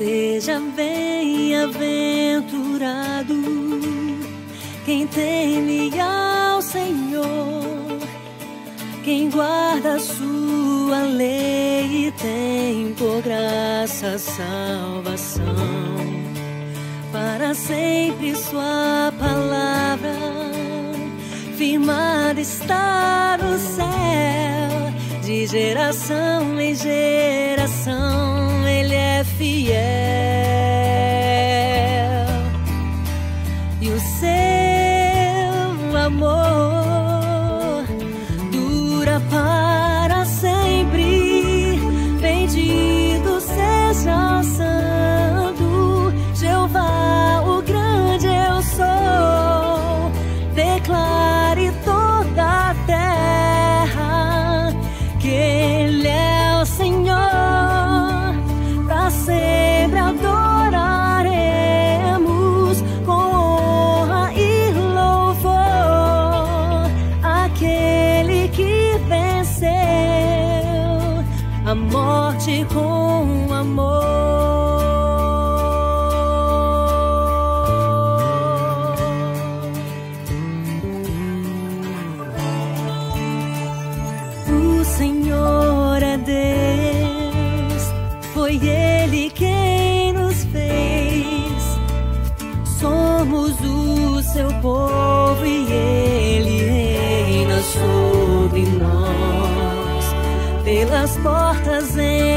Seja bem-aventurado quem teme ao Senhor, quem guarda a sua lei e tem por graça salvação. Para sempre sua palavra firmada está no céu, de geração em geração ele é fiel. E o seu amor dura para a morte com amor. O Senhor é Deus, foi Ele quem nos fez. Somos o seu povo e Ele Pelas portas entraremos